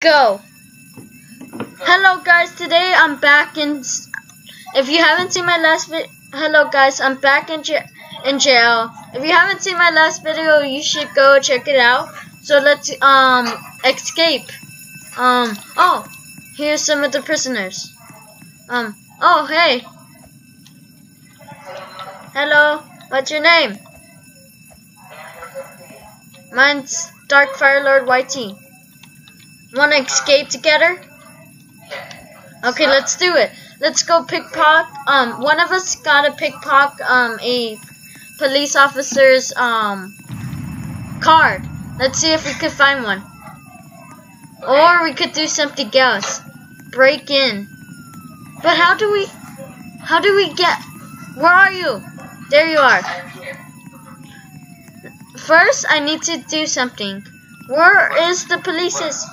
Go. Hello guys, today I'm back in. If you haven't seen my last video, hello guys, I'm back in. In jail. If you haven't seen my last video, you should go check it out. So let's um escape. Um. Oh, here's some of the prisoners. Um. Oh, hey. Hello. What's your name? Mine's Dark Fire Lord YT. Wanna escape together? Okay, let's do it. Let's go pickpocket. Um, one of us gotta pickpocket um a police officer's um card. Let's see if we could find one. Or we could do something else. Break in. But how do we how do we get where are you? There you are. First I need to do something. Where is the police's?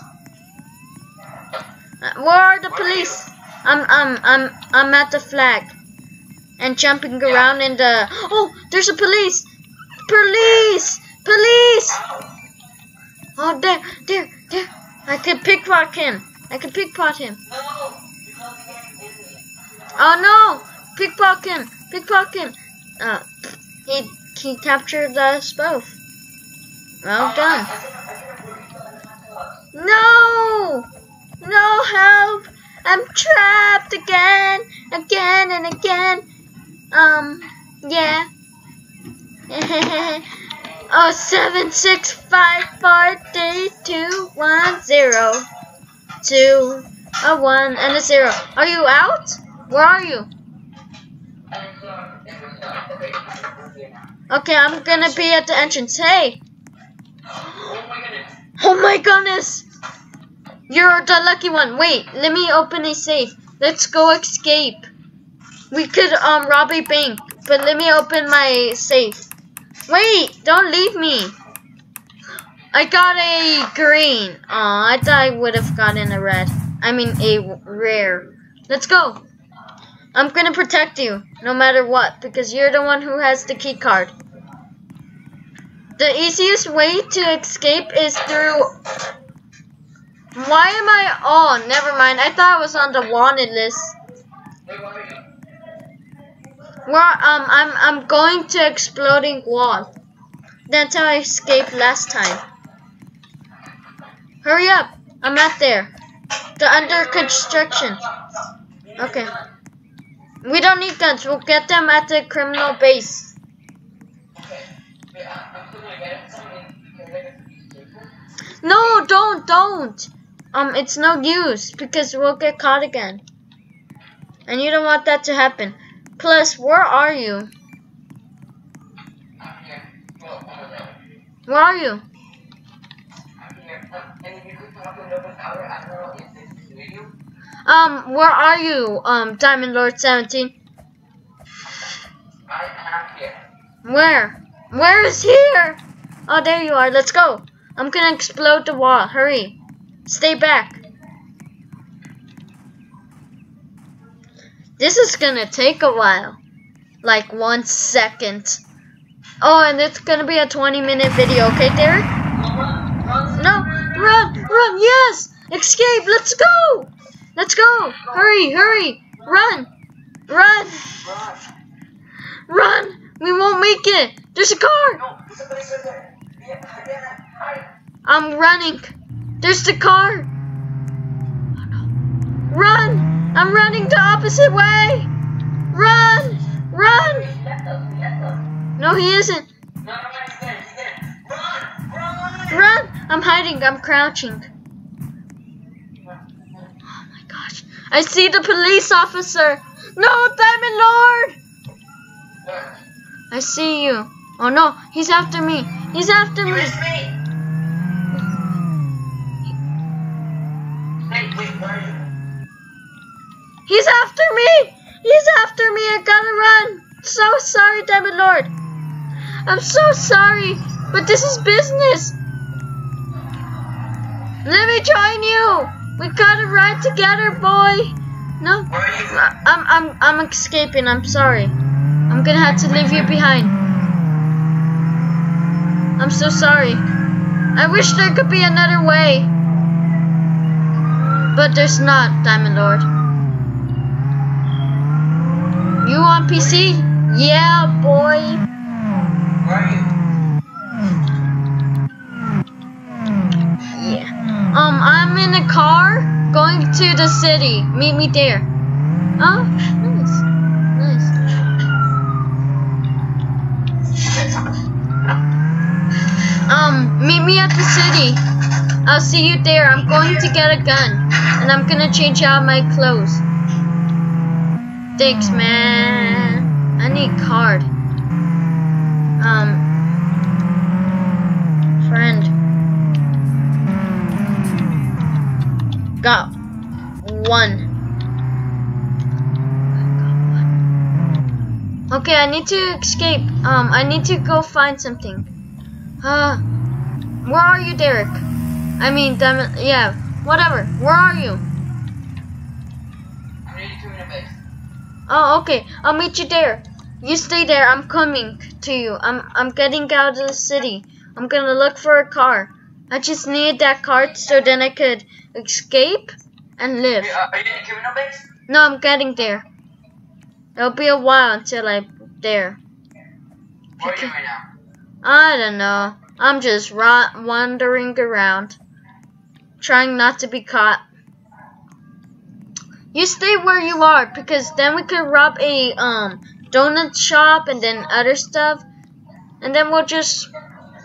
Where are the police? I'm I'm I'm I'm at the flag and jumping around in the Oh, there's a police. Police! Police! Oh, there, there, there. I could pickpocket him. I could pickpocket him. Oh no! Pickpocket him! Pickpocket him! Uh, he he captured us both. Well done. No! No help! I'm trapped again, again and again. Um, yeah. oh, seven, six, five, four, three, two, one, zero, two, a one, and a zero. Are you out? Where are you? Okay, I'm gonna be at the entrance. Hey! Oh my goodness! You're the lucky one. Wait, let me open a safe. Let's go escape. We could um rob a bank, but let me open my safe. Wait, don't leave me. I got a green. Aw, I thought I would have gotten a red. I mean a rare. Let's go. I'm gonna protect you, no matter what, because you're the one who has the key card. The easiest way to escape is through why am I? Oh, never mind. I thought I was on the wanted list. Well, um, I'm I'm going to exploding wall. That's how I escaped last time. Hurry up! I'm at there. The under construction. Okay. We don't need guns. We'll get them at the criminal base. No, don't, don't. Um, it's no use because we'll get caught again. And you don't want that to happen. Plus, where are you? Where are you? Um, where are you, um, Diamond Lord 17? Where? Where is here? Oh, there you are. Let's go. I'm gonna explode the wall. Hurry. Stay back. This is gonna take a while. Like one second. Oh, and it's gonna be a 20 minute video, okay, Derek? No, run, run, yes! Escape, let's go! Let's go! Hurry, hurry! Run! Run! Run! We won't make it! There's a car! I'm running. There's the car! Run! I'm running the opposite way! Run! Run! No, he isn't. Run! I'm hiding. I'm crouching. Oh my gosh. I see the police officer. No, Diamond Lord! I see you. Oh no, he's after me. He's after me. He's after me! He's after me! I gotta run! So sorry, Diamond Lord. I'm so sorry, but this is business. Let me join you. We gotta ride together, boy. No, I'm I'm I'm escaping. I'm sorry. I'm gonna have to leave you behind. I'm so sorry. I wish there could be another way. But there's not, Diamond Lord. You on PC? Yeah, boy. Yeah. Um, I'm in a car going to the city. Meet me there. Oh, nice. Nice. Um, meet me at the city. I'll see you there. I'm going to get a gun. And I'm gonna change out my clothes. Thanks, man. I need card. Um, friend. Got one. Okay, I need to escape. Um, I need to go find something. Uh, where are you, Derek? I mean, Diamond. Yeah, whatever. Where are you? I'm ready to in a base. Oh, okay. I'll meet you there. You stay there. I'm coming to you. I'm I'm getting out of the city. I'm gonna look for a car. I just need that car so then I could escape and live. Uh, are you in criminal base? No, I'm getting there. It'll be a while until I'm there. Where are you right now? I don't know. I'm just wandering around, trying not to be caught. You stay where you are because then we could rob a um donut shop and then other stuff, and then we'll just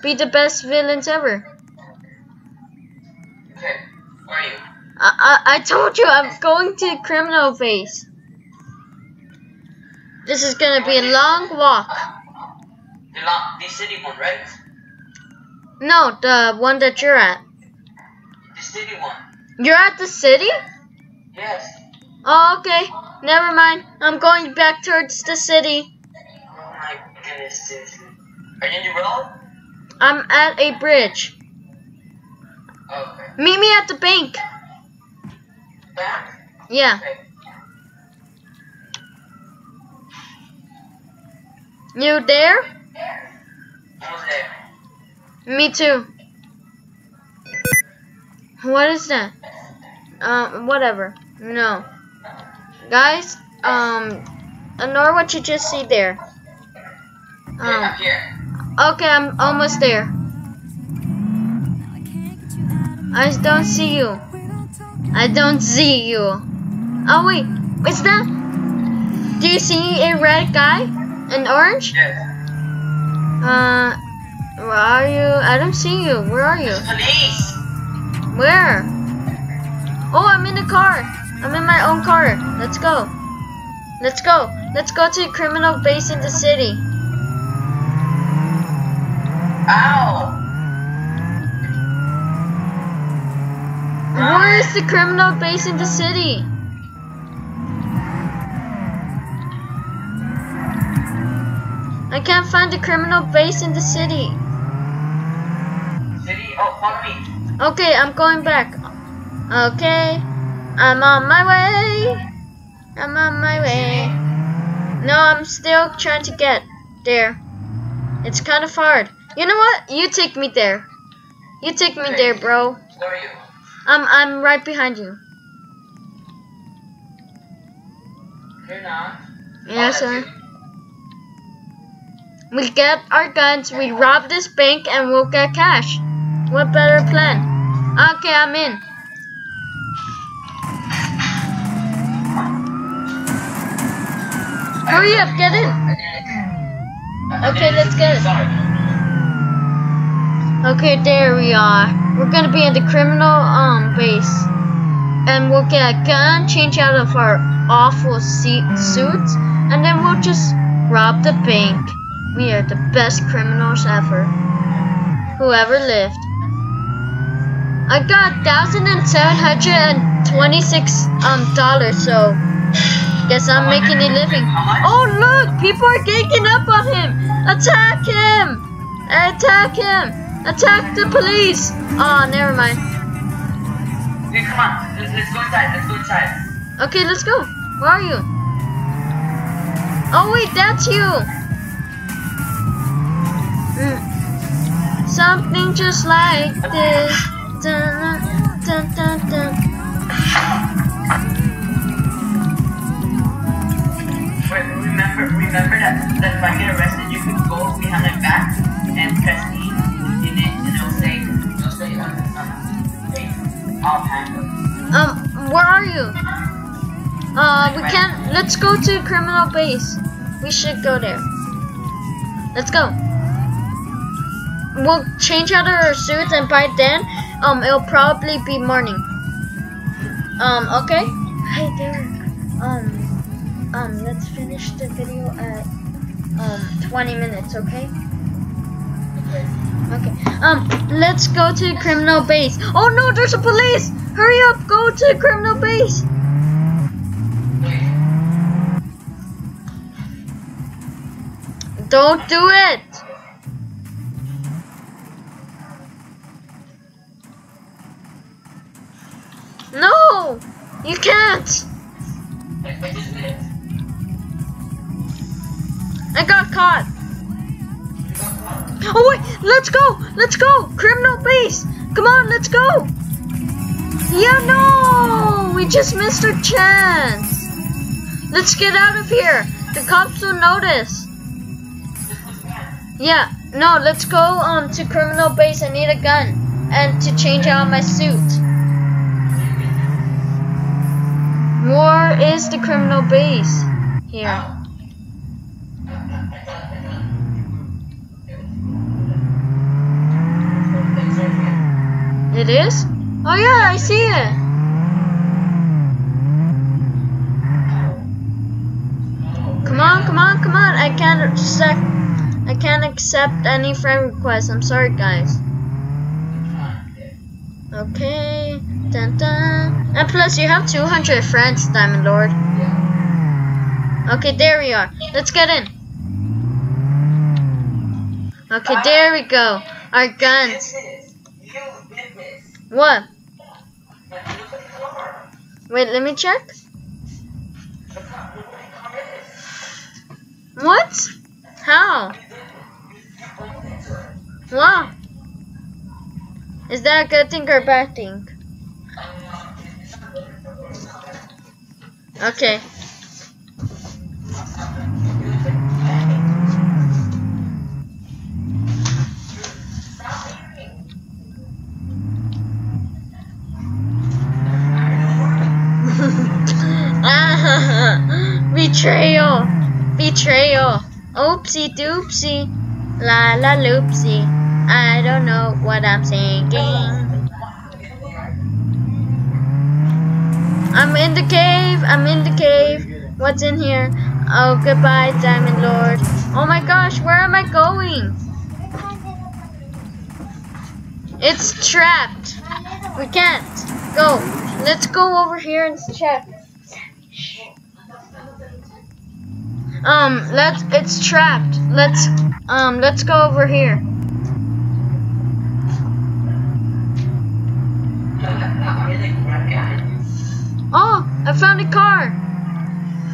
be the best villains ever. Okay. Where are you? I I, I told you I'm going to criminal base. This is gonna be a long walk. The, lo- the city one, right? No, the one that you're at. City one. You're at the city? Yes. Oh, okay. Never mind. I'm going back towards the city. Oh my goodness, seriously. Are you in the road? I'm at a bridge. Okay. Meet me at the bank. Back. Yeah. Okay. You there? There. Me too. What is that? Um, whatever. No. Guys, um, ignore what you just see there. Okay, I'm Um, okay, I'm almost there. I don't see you. I don't see you. Oh wait, is that? Do you see a red guy? An orange? Yes. Uh, where are you? I don't see you. Where are you? Police! Where? Oh, I'm in the car. I'm in my own car. Let's go. Let's go. Let's go to a criminal base in the city. Ow! Where is the criminal base in the city? I can't find the criminal base in the city. City? Oh, follow me. Okay, I'm going back. Okay, I'm on my way. I'm on my way. No, I'm still trying to get there. It's kind of hard. You know what? You take me there. You take me there, bro. Where are you? I'm I'm right behind you. You're not. Yes, Oh, sir. We get our guns, we rob this bank, and we'll get cash. What better plan? Okay, I'm in. Hurry up, get in. Okay, let's get it. Okay, there we are. We're gonna be in the criminal um base, and we'll get a gun, change out of our awful seat suits, and then we'll just rob the bank. We are the best criminals ever, who ever lived. I got thousand and seven hundred and twenty-six um dollars, so guess I'm making a living. Oh look, people are ganging up on him! Attack him! Attack him! Attack the police! Oh, never mind. Hey, come on. Let's, let's go inside. Let's go inside. Okay, let's go. Where are you? Oh wait, that's you. Mm. Something just like this dun, remember, remember that, that if I get arrested, you can go behind my back and press E in it, and it'll say, it'll say, um, um, where are you? Uh, we can't, let's go to criminal base. We should go there. Let's go we'll change out of our suits and by then um, it'll probably be morning. Um, okay. Hey, Derek. Um, um, let's finish the video at um 20 minutes, okay? Okay. Okay. Um, let's go to the criminal base. Oh no, there's a police! Hurry up, go to the criminal base. Don't do it. No, you can't. I got caught. Oh wait, let's go, let's go, criminal base. Come on, let's go. Yeah, no, we just missed our chance. Let's get out of here. The cops will notice. Yeah, no, let's go um to criminal base. I need a gun and to change out my suit. Where is the criminal base? Here. It is? Oh yeah, I see it. Come on, come on, come on. I can't accept I can't accept any friend requests. I'm sorry guys. Okay. Dun dun. And plus you have 200 friends, Diamond Lord. Okay, there we are. Let's get in. Okay, there we go. Our guns. You did this. What? But you look at the car. Wait, let me check. The car, look what the car is. What? How? Wow. Is that a good thing or a bad thing? Okay. Betrayal. Betrayal. Oopsie doopsie. La la loopsie. I don't know what I'm thinking. I'm in the cave. I'm in the cave. What's in here? Oh, goodbye, Diamond Lord. Oh my gosh, where am I going? It's trapped. We can't. Go. Let's go over here and check. Um, let's. It's trapped. Let's. Um, let's go over here. I found a car.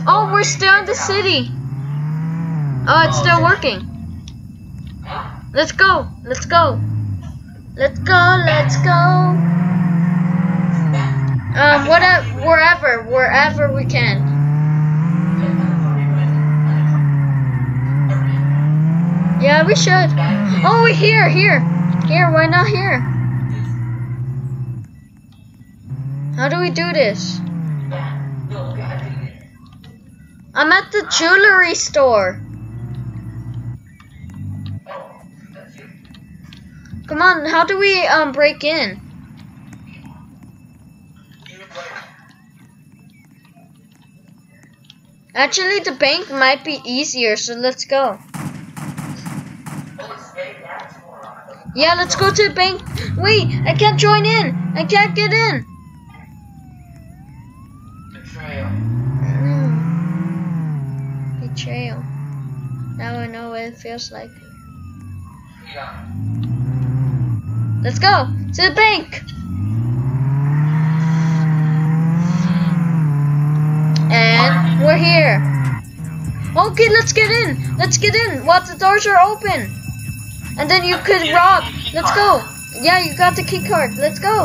Oh, we're still in the city. Oh, it's still working. Let's go. Let's go. Let's go. Let's go. Um, whatever, wherever, wherever we can. Yeah, we should. Oh, here, here, here. Why not here? How do we do this? I'm at the jewelry store. Come on, how do we um break in? Actually, the bank might be easier, so let's go. Yeah, let's go to the bank. Wait, I can't join in. I can't get in. Betrayal. Now I know what it feels like. Let's go to the bank. And we're here. Okay, let's get in. Let's get in while the doors are open. And then you could rob. Let's go. Yeah, you got the key card. Let's go.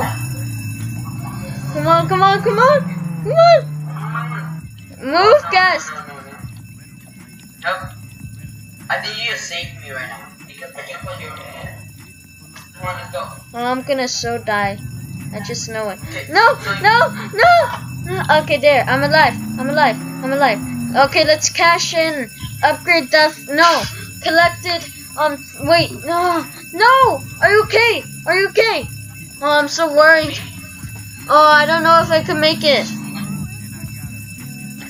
Come on, come on, come on. Come on. Move, guys. Nope. I think you just saved me right now. Because I can't put your head. Come on, let's go. Well, I'm gonna so die. I just know it. No, no, no! Okay, there. I'm alive. I'm alive. I'm alive. Okay, let's cash in. Upgrade death. No. Collected. Um, wait. No. No! Are you okay? Are you okay? Oh, I'm so worried. Oh, I don't know if I can make it.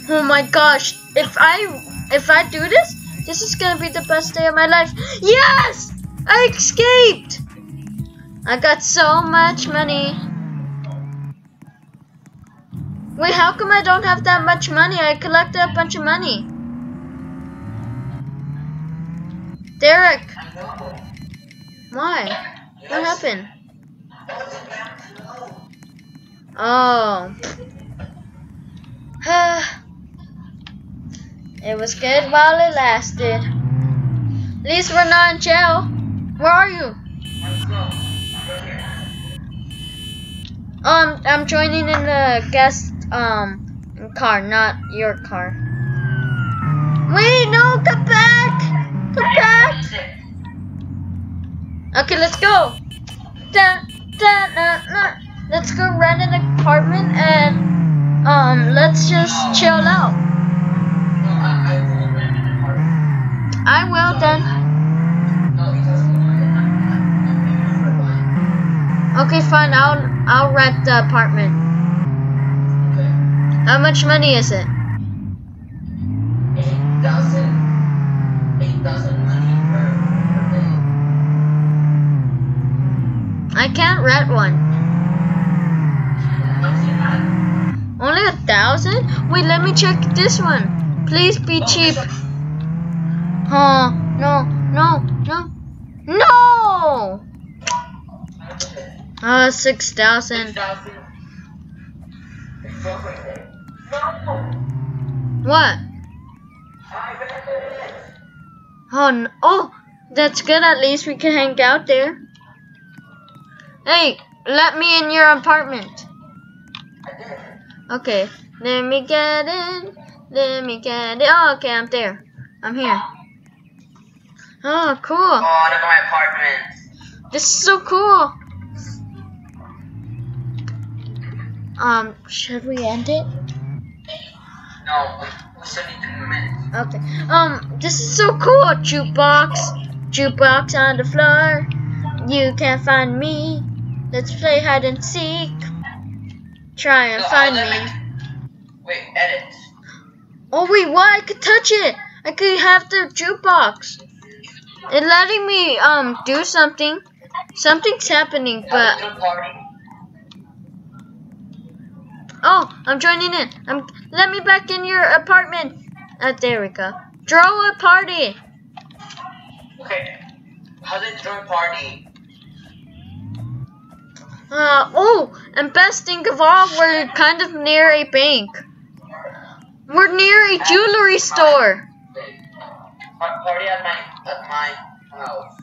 Oh my gosh. If I if I do this, this is gonna be the best day of my life. Yes! I escaped! I got so much money. Wait, how come I don't have that much money? I collected a bunch of money. Derek, why? What happened? Oh. it was good while it lasted. At least we're not in jail. Where are you? Um, I'm joining in the guest um car, not your car. Wait, no, come back! Come back! Okay, let's go. Da, da, da, da. Let's go rent an apartment and um, let's just chill out. I will then. Okay, fine. I'll I'll rent the apartment. How much money is it? Eight thousand. Eight thousand. I can't rent one. Only a thousand? Wait, let me check this one. Please be cheap. Oh, no, no, no. No! Uh, 6,000. Six thousand. It's so per day. No. What? Oh, no. oh, that's good. At least we can hang out there. Hey, let me in your apartment. Okay, let me get in. Let me get in. Oh, okay, I'm there. I'm here. Oh, cool. Oh, look at my apartment. This is so cool. Um, should we end it? No, we, we still need three minutes. Okay. Um, this is so cool. Jukebox. Jukebox on the floor. You can't find me. Let's play hide and seek. Try and So, find me. Wait, edit. Oh wait, what? I could touch it. I could have the jukebox. It's letting me um do something. Something's happening, but Have a party. oh, I'm joining in. I'm let me back in your apartment. Uh, there we go. Throw a party. Okay. How's it throw a party? Uh oh, and best thing of all, we're kind of near a bank. We're near a jewelry store. Pa- Party at my at my house.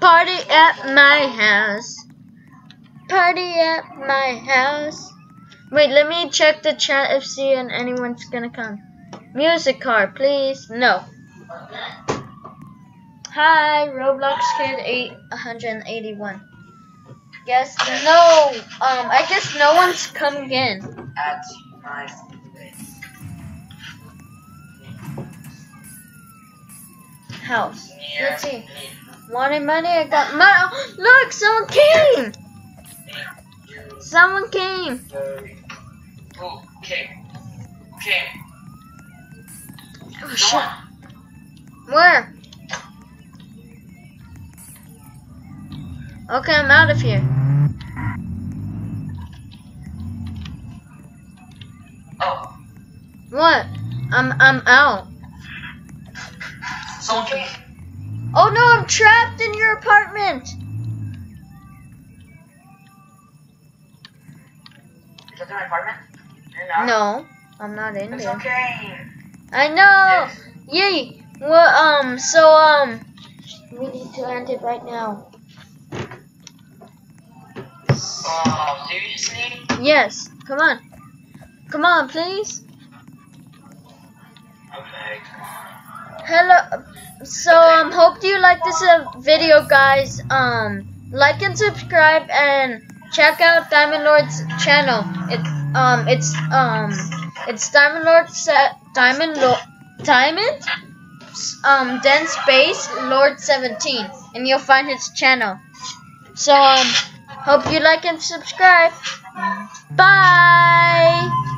Party at my house. Party at my house. Wait, let me check the chat if see and anyone's gonna come. Music card, please. No. Hi, Roblox Kid 881. Guess no. Um, I guess no one's coming in. At my House. Let's see. Wanted money? I got money. Look, someone came. Someone came. Who came? Who came? Oh shit. Where? Okay, I'm out of here. Oh, What? I'm I'm out. Someone came. Oh no, I'm trapped in your apartment. Is that in my apartment? No, I'm not in It's there. okay. I know. Yes. Yay. Well, um, so um, we need to end it right now. Oh, seriously? Yes. Come on. Come on, please. Okay, come on. Hello. So um, hope you like this uh, video, guys. Um, like and subscribe and check out Diamond Lord's channel. It um it's um it's Diamond Lord set Diamond Lord Diamond um then space Lord 17 and you'll find his channel. So um hope you like and subscribe. Bye.